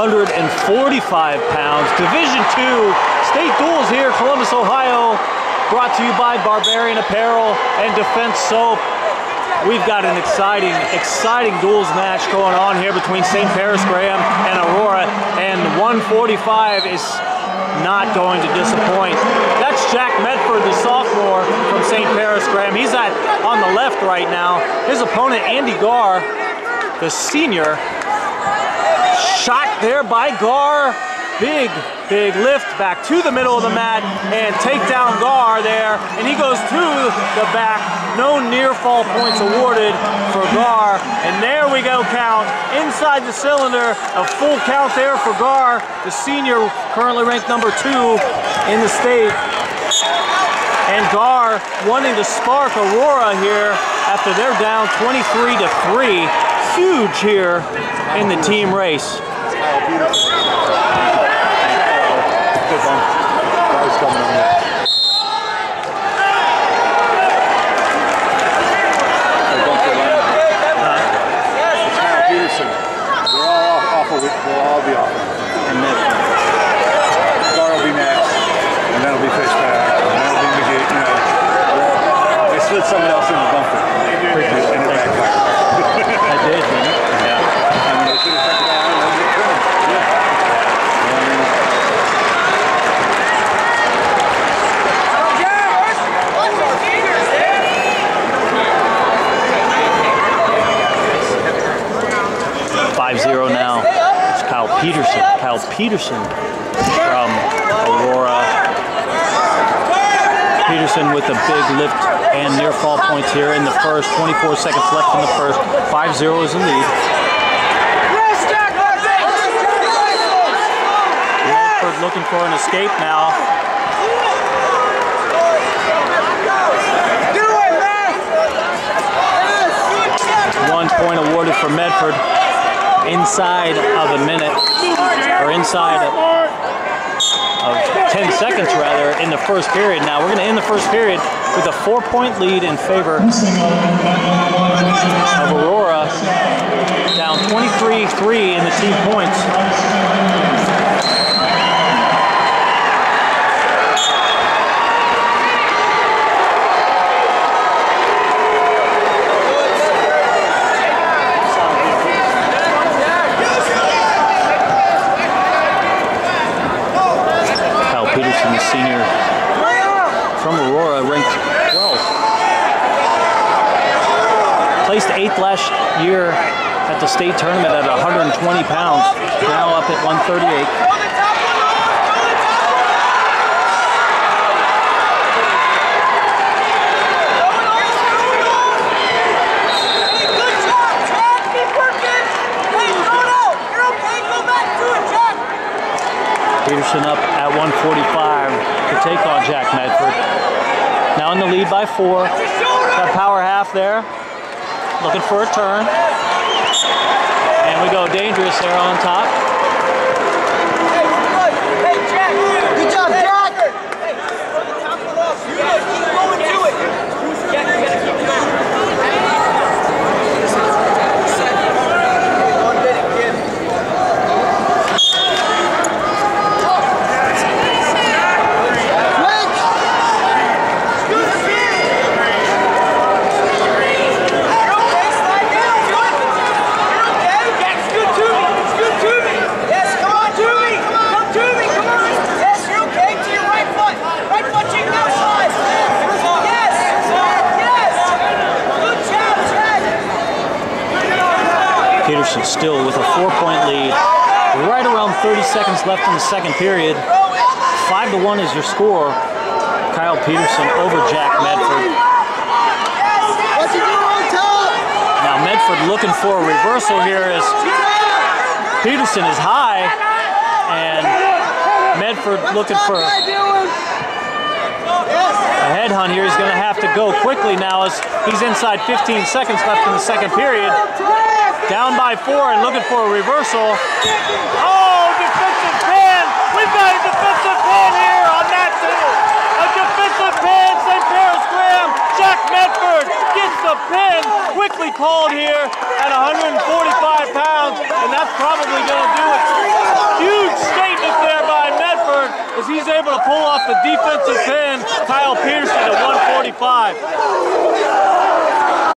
145 pounds. Division two state duels here, Columbus, Ohio. Brought to you by Barbarian Apparel and Defense Soap. We've got an exciting, exciting duels match going on here between St. Paris Graham and Aurora, and 145 is not going to disappoint. That's Jack Mefford, the sophomore from St. Paris Graham. He's at on the left right now. His opponent, Andy Gar, the senior, shot there by Gar. Big, big lift back to the middle of the mat and take down Gar there. And he goes to the back. No near fall points awarded for Gar. And there we go count inside the cylinder. A full count there for Gar, the senior currently ranked number two in the state. And Gar wanting to spark Aurora here after they're down 23 to 3. Huge here in the team race. They'll Petersen. Kyle Petersen from Aurora. Petersen with a big lift and near fall points here in the first. 24 seconds left in the first. 5-0 is the lead. Mefford looking for an escape now. One point awarded for Mefford inside of a minute, or inside of, of 10 seconds rather, in the first period. Now we're going to end the first period with a four point lead in favor of Aurora, down 23-3 in the team points. Kyle Petersen, the senior from Aurora, ranked 12th. Placed eighth last year at the state tournament at 120 pounds, now up at 138. Petersen up at 145 to take on Jack Mefford. Now in the lead by four. Got power half there. Looking for a turn. And we go dangerous there on top. Petersen still with a four-point lead. Right around 30 seconds left in the second period. Five to one is your score. Kyle Petersen over Jack Mefford. Now Mefford looking for a reversal here as Petersen is high and Mefford looking for a headhunt here. He's going to have to go quickly now as he's inside 15 seconds left in the second period. Down by four and looking for a reversal. Oh, defensive pin! We've got a defensive pin here on that field. A defensive pin, St. Paris Graham. Jack Mefford gets the pin, quickly called here at 145 pounds, and that's probably going to do it. Huge statement there by Mefford as he's able to pull off the defensive pin, Kyle Pearson at 145.